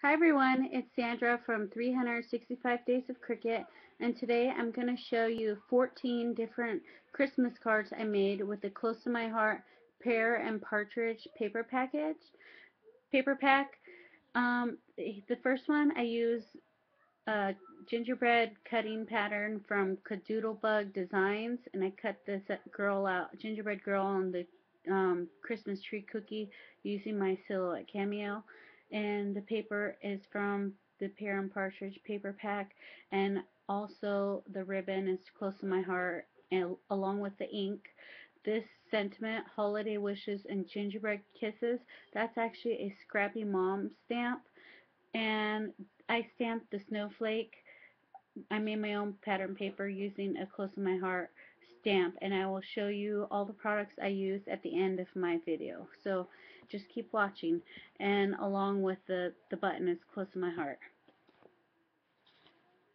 Hi everyone, it's Sandra from 365 Days of Cricut and today I'm going to show you 14 different Christmas cards I made with the Close to My Heart pear and partridge paper package, paper pack. Um, the first one I use a gingerbread cutting pattern from KaDoodle Bug Designs and I cut this girl out, gingerbread girl on the um, Christmas tree cookie using my Silhouette Cameo and the paper is from the Pear and Partridge paper pack. And also the ribbon is close to my heart and along with the ink. This sentiment holiday wishes and gingerbread kisses that's actually a scrappy mom stamp. And I stamped the snowflake. I made my own pattern paper using a close to my heart stamp and I will show you all the products I use at the end of my video. So just keep watching. And along with the the button is close to my heart.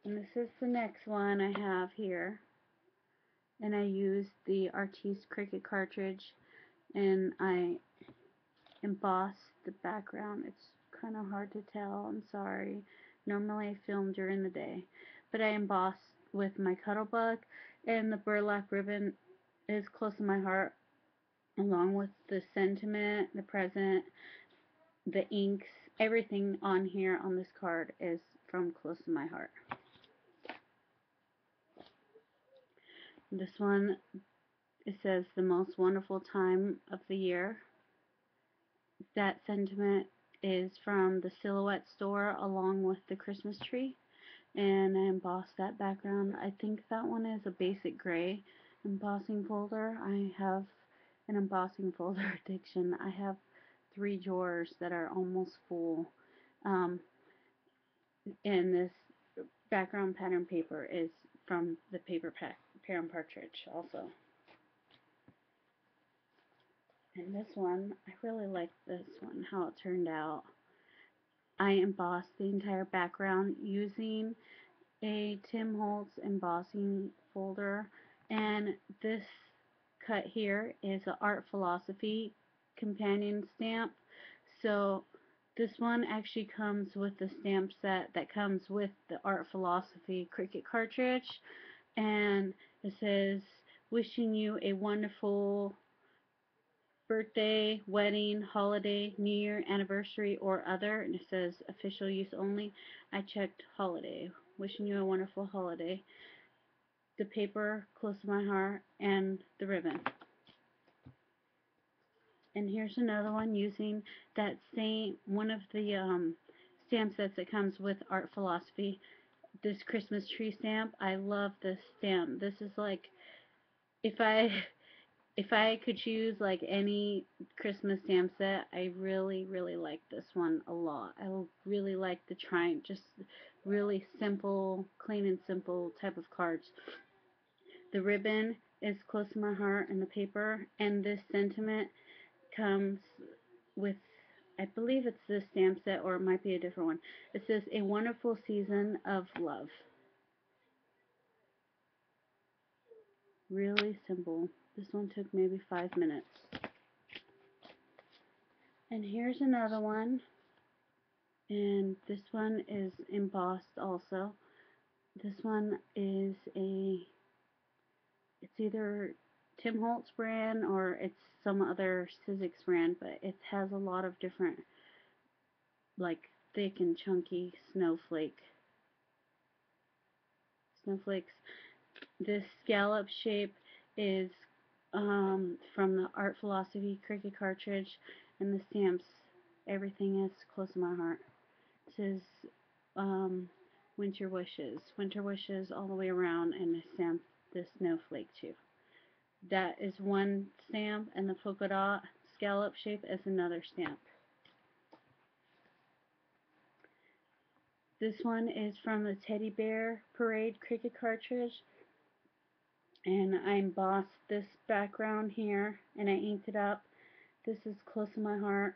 And this is the next one I have here. And I use the Artiste Cricut cartridge. And I embossed the background. It's kind of hard to tell. I'm sorry. Normally I film during the day. But I embossed with my Cuttlebug and the burlap ribbon is close to my heart along with the sentiment, the present, the inks, everything on here on this card is from close to my heart. This one, it says the most wonderful time of the year. That sentiment is from the Silhouette store along with the Christmas tree and I embossed that background. I think that one is a basic gray embossing folder. I have an embossing folder addiction. I have three drawers that are almost full. Um, and this background pattern paper is from the paper pack, Pear and Partridge also. And this one, I really like this one, how it turned out. I embossed the entire background using a Tim Holtz embossing folder and this cut here is an art philosophy companion stamp so this one actually comes with the stamp set that comes with the art philosophy Cricut cartridge and it says wishing you a wonderful birthday, wedding, holiday, New Year, anniversary, or other. And it says official use only. I checked holiday. Wishing you a wonderful holiday. The paper close to my heart and the ribbon. And here's another one using that same one of the um, stamp sets that comes with art philosophy. This Christmas tree stamp. I love this stamp. This is like if I if I could choose like any Christmas stamp set, I really, really like this one a lot. I really like the trying, just really simple, clean and simple type of cards. The ribbon is close to my heart and the paper, and this sentiment comes with, I believe it's this stamp set, or it might be a different one. It says, a wonderful season of love. Really simple. This one took maybe five minutes. And here's another one. And this one is embossed also. This one is a, it's either Tim Holtz brand or it's some other Sizzix brand, but it has a lot of different, like, thick and chunky snowflake snowflakes. This scallop shape is um, from the Art Philosophy Cricut cartridge and the stamps. Everything is close to my heart. Says um, Winter Wishes. Winter Wishes all the way around and the stamp the snowflake too. That is one stamp and the polka dot scallop shape is another stamp. This one is from the Teddy Bear Parade Cricut cartridge and I embossed this background here and I inked it up. This is close to my heart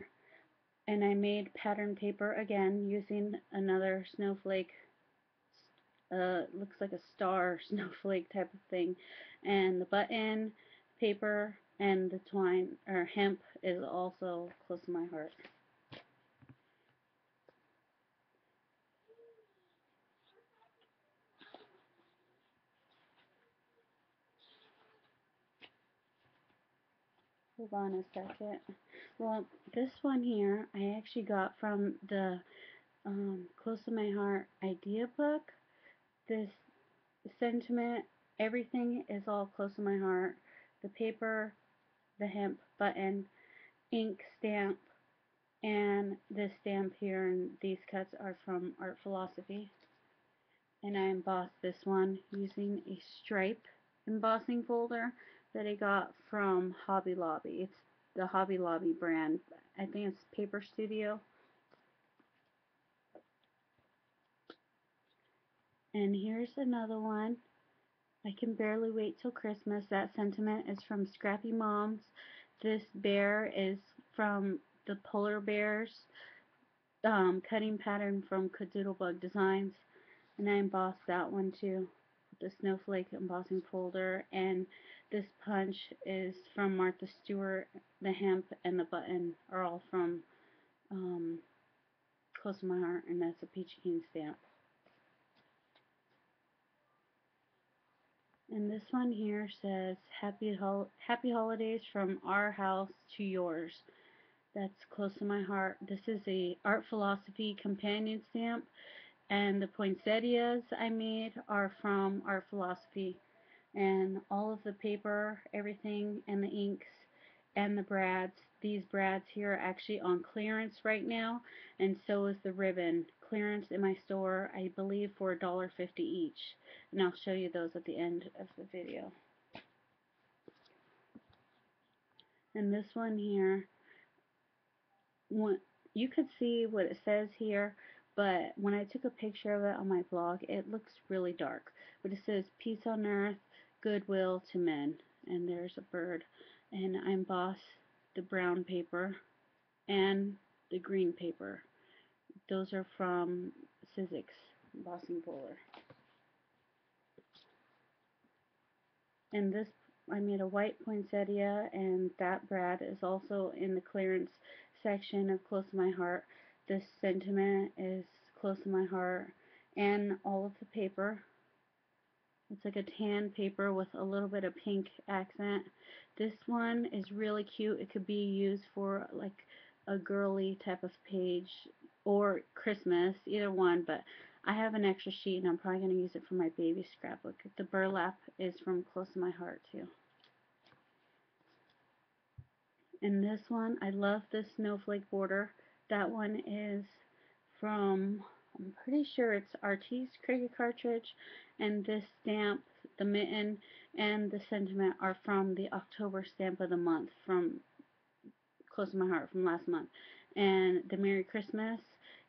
and I made pattern paper again using another snowflake uh, looks like a star snowflake type of thing. And the button paper and the twine or hemp is also close to my heart Hold on a second. Well, this one here I actually got from the um, Close to My Heart idea book. This sentiment, everything is all close to my heart. The paper, the hemp button, ink stamp, and this stamp here and these cuts are from Art Philosophy. And I embossed this one using a stripe embossing folder that I got from Hobby Lobby. It's the Hobby Lobby brand. I think it's Paper Studio. And here's another one. I can barely wait till Christmas. That sentiment is from Scrappy Moms. This bear is from the Polar Bears um, cutting pattern from KaDoodle Bug Designs. And I embossed that one too. The snowflake embossing folder. And this punch is from Martha Stewart. The hemp and the button are all from um, Close to My Heart. And that's a Peachy Keen stamp. And this one here says happy happy holidays from our house to yours. That's close to my heart. This is a art philosophy companion stamp and the poinsettias I made are from art philosophy and all of the paper, everything and the inks and the brads. These brads here are actually on clearance right now and so is the ribbon clearance in my store, I believe for $1.50 each. And I'll show you those at the end of the video. And this one here, you could see what it says here, but when I took a picture of it on my blog, it looks really dark. But it says, peace on earth, goodwill to men. And there's a bird. And I embossed the brown paper and the green paper. Those are from Sizzix embossing folder. And this, I made a white poinsettia, and that brad is also in the clearance section of Close to My Heart. This sentiment is close to my heart, and all of the paper. It's like a tan paper with a little bit of pink accent. This one is really cute. It could be used for like a girly type of page or Christmas, either one, but I have an extra sheet and I'm probably going to use it for my baby scrapbook. The burlap is from Close to My Heart too. And this one, I love this snowflake border. That one is from, I'm pretty sure it's Artiste Cricut Cartridge. And this stamp, the mitten, and the sentiment are from the October stamp of the month from Close to My Heart from last month. And the Merry Christmas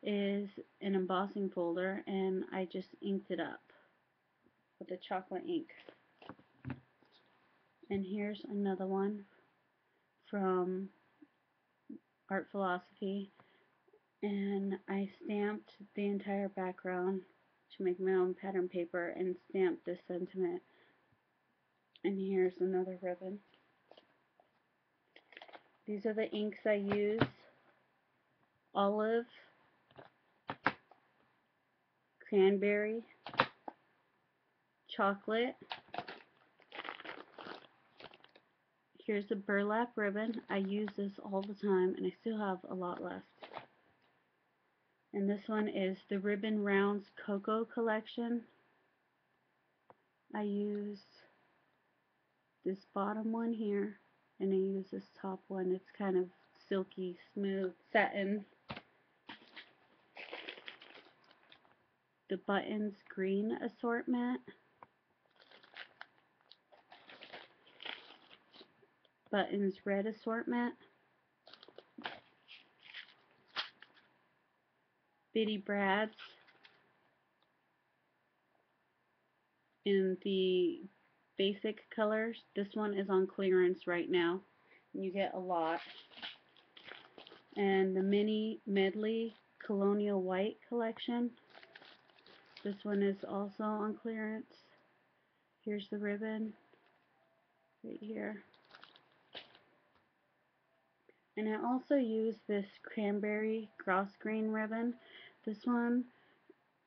is an embossing folder and I just inked it up with the chocolate ink. And here's another one from Art Philosophy and I stamped the entire background to make my own pattern paper and stamped this sentiment. And here's another ribbon. These are the inks I use. Olive, cranberry, chocolate. Here's a burlap ribbon. I use this all the time and I still have a lot left. And this one is the Ribbon Rounds Cocoa Collection. I use this bottom one here and I use this top one. It's kind of silky smooth satin. the buttons green assortment. Buttons red assortment. Bitty Brads in the basic colors. This one is on clearance right now. You get a lot. And the mini medley colonial white collection. This one is also on clearance. Here's the ribbon right here. And I also use this cranberry cross green ribbon. This one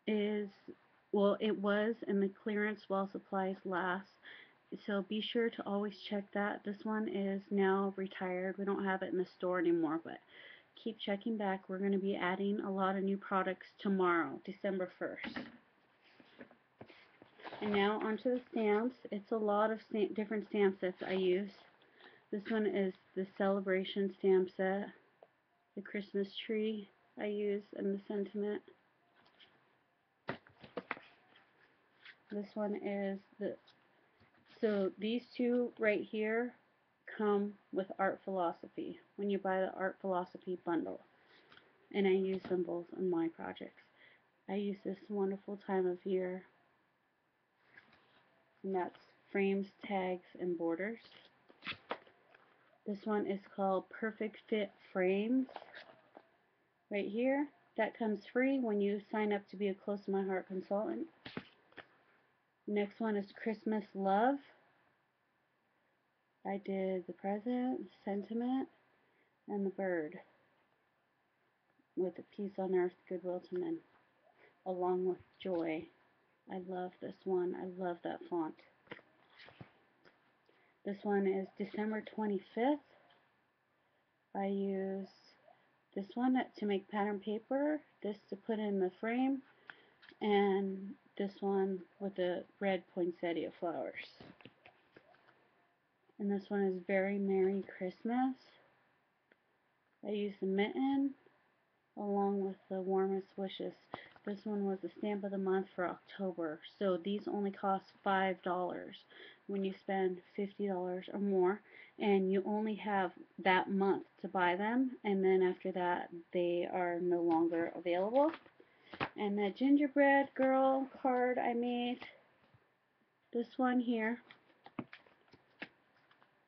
is, well, it was in the clearance while supplies last. so be sure to always check that. This one is now retired. We don't have it in the store anymore, but keep checking back. We're going to be adding a lot of new products tomorrow, December 1st. And now onto the stamps. It's a lot of different stamp sets I use. This one is the Celebration stamp set, the Christmas tree I use, and the sentiment. This one is the, so these two right here come with art philosophy when you buy the art philosophy bundle. And I use them both in my projects. I use this wonderful time of year and that's frames, tags, and borders. This one is called Perfect Fit Frames. Right here, that comes free when you sign up to be a Close to My Heart consultant. Next one is Christmas Love. I did the present, sentiment, and the bird with a peace on earth, goodwill to men, along with joy. I love this one. I love that font. This one is December 25th. I use this one to make pattern paper, this to put in the frame, and this one with the red poinsettia flowers. And this one is Very Merry Christmas. I use the mitten along with the warmest wishes. This one was the stamp of the month for October. So these only cost $5 when you spend $50 or more. And you only have that month to buy them. And then after that, they are no longer available. And that gingerbread girl card I made, this one here,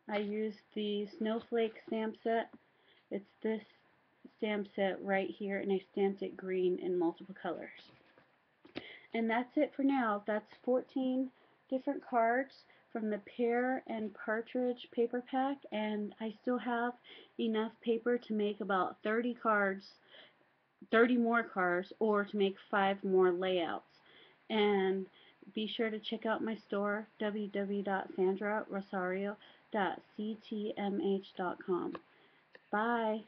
I used the snowflake stamp set. It's this stamp set right here and I stamped it green in multiple colors. And that's it for now. That's 14 different cards from the pear and partridge paper pack and I still have enough paper to make about 30 cards 30 more cards or to make 5 more layouts and be sure to check out my store www.sandrarosario.ctmh.com bye